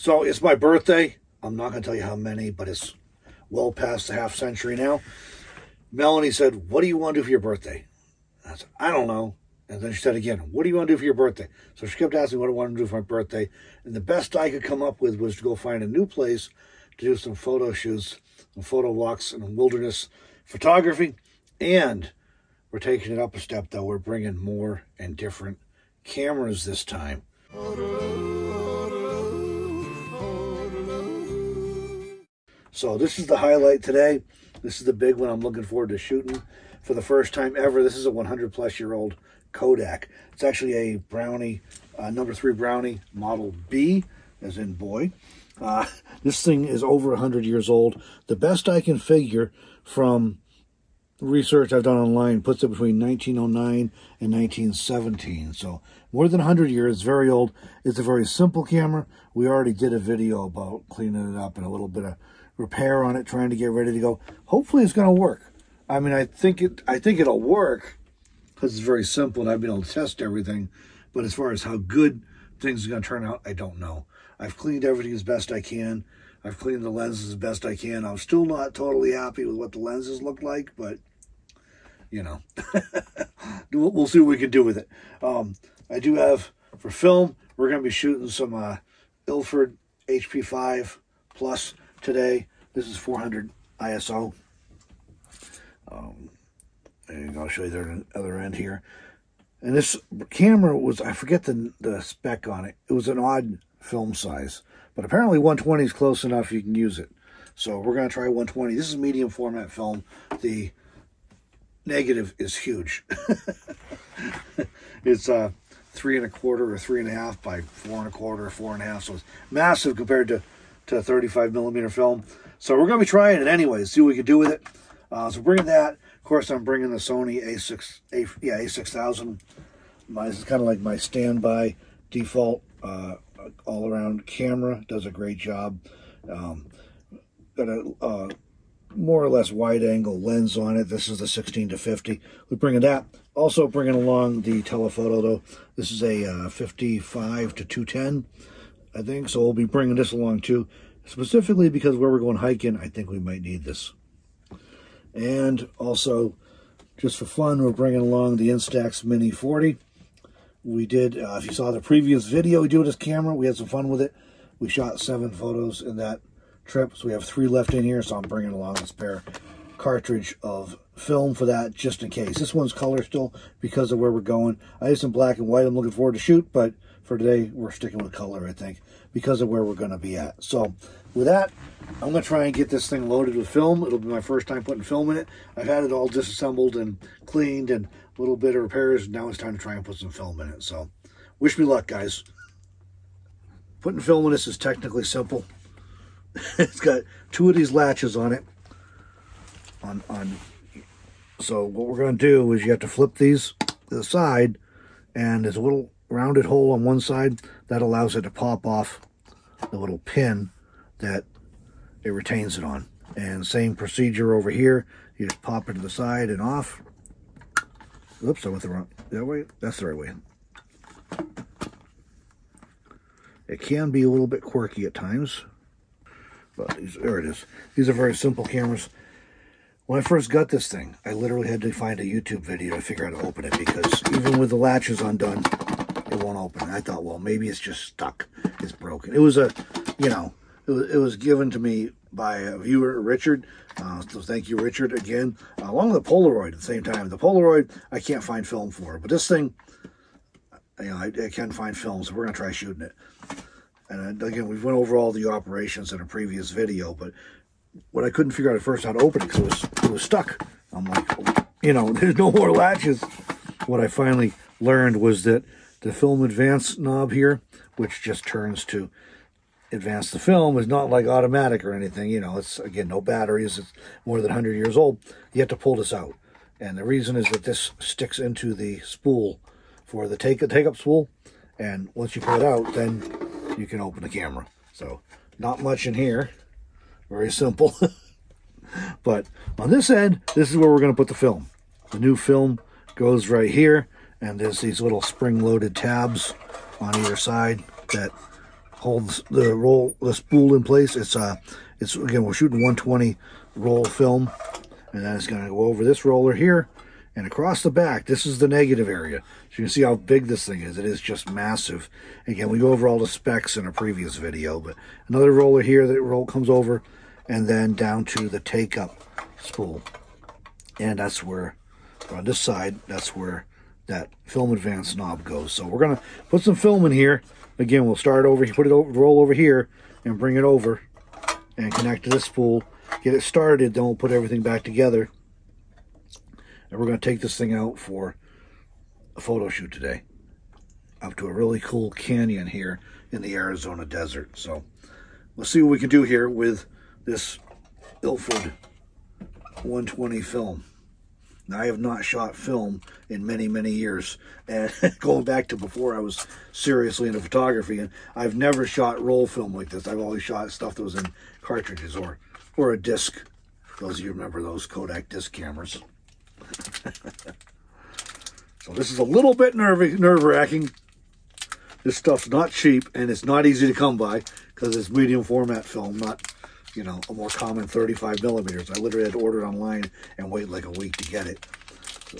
So it's my birthday. I'm not going to tell you how many, but it's well past the half century now. Melanie said, What do you want to do for your birthday? I said, I don't know. And then she said again, What do you want to do for your birthday? So she kept asking what I wanted to do for my birthday. And the best I could come up with was to go find a new place to do some photo shoots, some photo walks, and wilderness photography. And we're taking it up a step, though. We're bringing more and different cameras this time. So this is the highlight today. This is the big one I'm looking forward to shooting for the first time ever. This is a 100 plus year old Kodak. It's actually a Brownie, uh, number three Brownie Model B, as in boy. Uh, this thing is over 100 years old. The best I can figure from research I've done online puts it between 1909 and 1917. So more than 100 years, very old. It's a very simple camera. We already did a video about cleaning it up and a little bit of repair on it, trying to get ready to go. Hopefully it's going to work. I mean, I think it. I think it'll work because it's very simple and I've been able to test everything. But as far as how good things are going to turn out, I don't know. I've cleaned everything as best I can. I've cleaned the lenses as best I can. I'm still not totally happy with what the lenses look like, but you know, we'll see what we can do with it. Um, I do have for film. We're going to be shooting some uh, Ilford HP5 Plus today. This is 400 ISO. Um, and I'll show you the other end here. And this camera was, I forget the, the spec on it. It was an odd film size. But apparently 120 is close enough you can use it. So we're going to try 120. This is medium format film. The negative is huge. it's uh, three and a quarter or three and a half by four and a quarter four and a half. So it's massive compared to, to 35 millimeter film. So we're going to be trying it anyway, see what we can do with it. Uh, so bringing that. Of course, I'm bringing the Sony A6, A, yeah, A6000. My, this is kind of like my standby default uh, all-around camera. Does a great job. Um, got a uh, more or less wide angle lens on it. This is the 16 to 50. We're bringing that. Also bringing along the telephoto though. This is a uh, 55 to 210, I think. So we'll be bringing this along too. Specifically because where we're going hiking, I think we might need this. And also, just for fun, we're bringing along the Instax Mini 40. We did, uh, if you saw the previous video we did with this camera, we had some fun with it. We shot seven photos in that trip. So we have three left in here, so I'm bringing along a spare cartridge of film for that just in case. This one's color still because of where we're going. I have some black and white I'm looking forward to shoot, but for today, we're sticking with color, I think, because of where we're going to be at. So with that, I'm going to try and get this thing loaded with film. It'll be my first time putting film in it. I've had it all disassembled and cleaned and a little bit of repairs. Now it's time to try and put some film in it. So wish me luck, guys. Putting film in this is technically simple. it's got two of these latches on it. On on. So what we're going to do is you have to flip these to the side, and there's a little rounded hole on one side that allows it to pop off the little pin that it retains it on. And same procedure over here. You just pop it to the side and off. Oops, I went the wrong that way. That's the right way. It can be a little bit quirky at times. But these, there it is. These are very simple cameras. When I first got this thing, I literally had to find a YouTube video to figure out how to open it because even with the latches undone, it won't open. I thought, well, maybe it's just stuck. It's broken. It was a, you know, it was, it was given to me by a viewer, Richard. Uh, so thank you, Richard, again. Uh, along with the Polaroid at the same time. The Polaroid, I can't find film for. But this thing, you know, I, I can find film, so we're going to try shooting it. And again, we went over all the operations in a previous video, but what I couldn't figure out at first how to open it because it was, it was stuck. I'm like, you know, there's no more latches. What I finally learned was that the film advance knob here, which just turns to advance the film, is not like automatic or anything. You know, it's, again, no batteries. It's more than 100 years old. You have to pull this out. And the reason is that this sticks into the spool for the take, take up spool. And once you pull it out, then you can open the camera. So not much in here. Very simple. but on this end, this is where we're going to put the film. The new film goes right here. And there's these little spring-loaded tabs on either side that holds the roll, the spool in place. It's uh, it's again we're shooting 120 roll film, and then it's going to go over this roller here and across the back. This is the negative area. So you can see how big this thing is. It is just massive. Again, we go over all the specs in a previous video, but another roller here that roll comes over, and then down to the take up spool, and that's where on this side that's where that film advance knob goes. So we're gonna put some film in here. Again, we'll start over, put it over, roll over here, and bring it over, and connect to this spool. Get it started, then we'll put everything back together. And we're gonna take this thing out for a photo shoot today, up to a really cool canyon here in the Arizona desert. So let's see what we can do here with this Ilford 120 film. Now, I have not shot film in many, many years. And going back to before I was seriously into photography, and I've never shot roll film like this. I've always shot stuff that was in cartridges or, or a disc. Those of you remember those Kodak disc cameras. so this is a little bit nerve-wracking. This stuff's not cheap, and it's not easy to come by because it's medium format film, not you know, a more common 35 millimeters. I literally had to order it online and wait like a week to get it. So,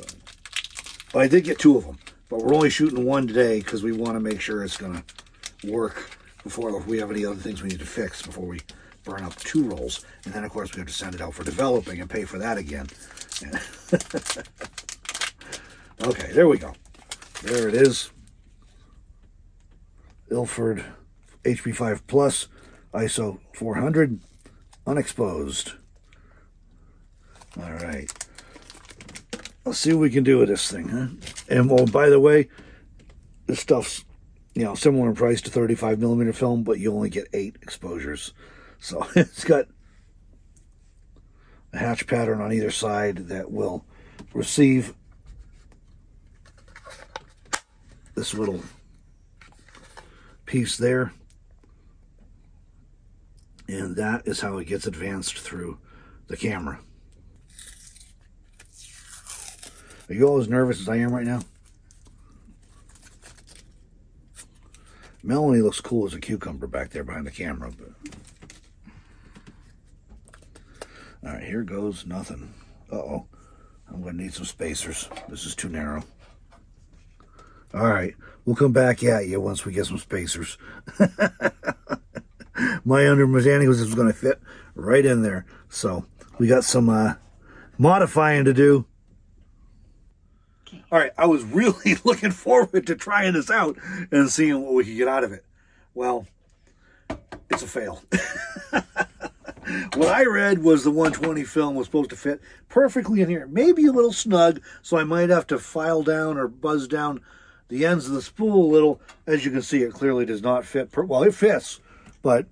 but I did get two of them. But we're only shooting one today because we want to make sure it's going to work before if we have any other things we need to fix before we burn up two rolls. And then, of course, we have to send it out for developing and pay for that again. okay, there we go. There it is. Ilford HP5 Plus ISO 400 unexposed. All right. Let's see what we can do with this thing, huh? And, well, by the way, this stuff's, you know, similar in price to 35 millimeter film, but you only get eight exposures. So it's got a hatch pattern on either side that will receive this little piece there and that is how it gets advanced through the camera. Are you all as nervous as I am right now? Melanie looks cool as a cucumber back there behind the camera. But... All right, here goes nothing. Uh-oh. I'm going to need some spacers. This is too narrow. All right, we'll come back at you once we get some spacers. my understanding was this was going to fit right in there. So we got some uh, modifying to do. All right, I was really looking forward to trying this out and seeing what we could get out of it. Well, it's a fail. what I read was the 120 film was supposed to fit perfectly in here. Maybe a little snug, so I might have to file down or buzz down the ends of the spool a little. As you can see, it clearly does not fit. well, it fits, but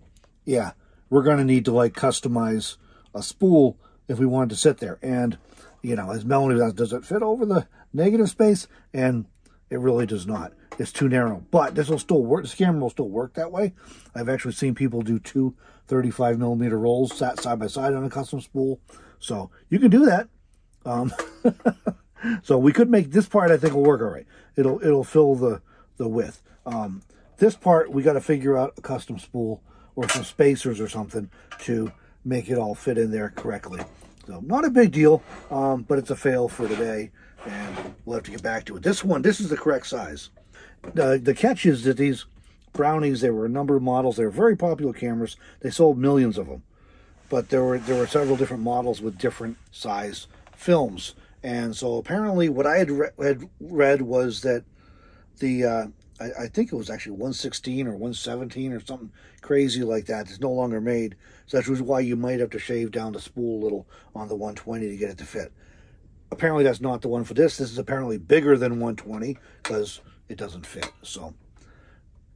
yeah, we're going to need to like customize a spool if we wanted to sit there. And, you know, as Melanie does, does it fit over the negative space? And it really does not. It's too narrow. But this will still work. This camera will still work that way. I've actually seen people do two 35 millimeter rolls sat side by side on a custom spool. So you can do that. Um, so we could make this part, I think, will work all right. It'll it'll fill the, the width. Um, this part, we got to figure out a custom spool or some spacers or something to make it all fit in there correctly. So not a big deal, um, but it's a fail for today, and we'll have to get back to it. This one, this is the correct size. The, the catch is that these brownies, there were a number of models. They were very popular cameras. They sold millions of them, but there were there were several different models with different size films. And so apparently, what I had, re had read was that the uh, I, I, think it was actually 116 or 117 or something crazy like that. It's no longer made. So that's why you might have to shave down the spool a little on the 120 to get it to fit. Apparently that's not the one for this. This is apparently bigger than 120 because it doesn't fit. So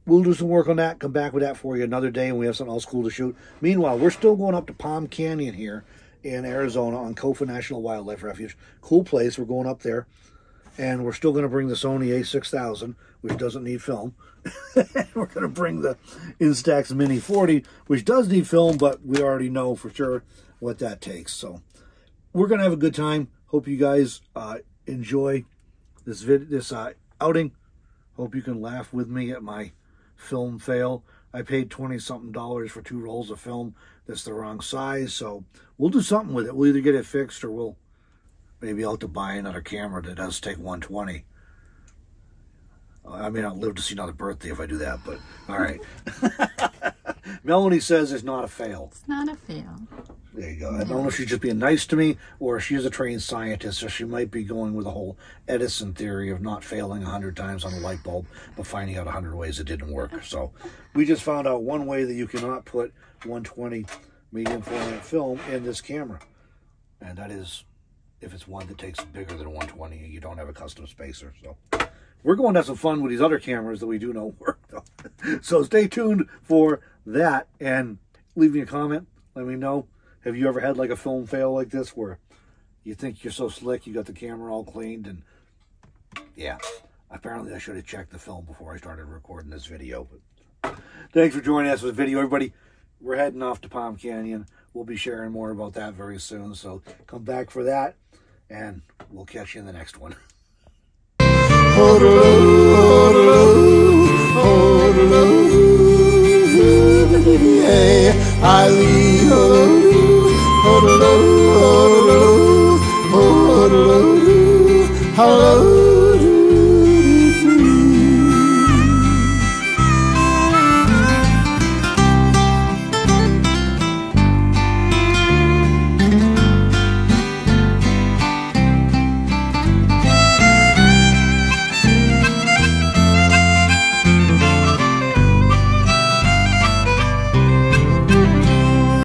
we'll do some work on that. Come back with that for you another day and we have something else cool to shoot. Meanwhile, we're still going up to Palm Canyon here in Arizona on Kofa National Wildlife Refuge. Cool place. We're going up there and we're still going to bring the Sony a6000, which doesn't need film. we're going to bring the Instax Mini 40, which does need film, but we already know for sure what that takes. So we're going to have a good time. Hope you guys uh, enjoy this vid this uh, outing. Hope you can laugh with me at my film fail. I paid 20 something dollars for two rolls of film that's the wrong size. So we'll do something with it. We'll either get it fixed or we'll maybe I'll have to buy another camera that does take 120. I may not live to see another birthday if I do that, but all right. Melanie says it's not a fail. It's not a fail. There you go. I don't know if she's just being nice to me or she is a trained scientist, so she might be going with the whole Edison theory of not failing a hundred times on a light bulb, but finding out a hundred ways it didn't work. So we just found out one way that you cannot put 120 medium format film in this camera, and that is if it's one that takes bigger than 120 and you don't have a custom spacer. So we're going to have some fun with these other cameras that we do know work though. so stay tuned for that and leave me a comment. Let me know. Have you ever had like a film fail like this where you think you're so slick, you got the camera all cleaned and yeah, apparently I should have checked the film before I started recording this video. But thanks for joining us with the video, everybody. We're heading off to Palm Canyon. We'll be sharing more about that very soon. So come back for that and we'll catch you in the next one. Hello.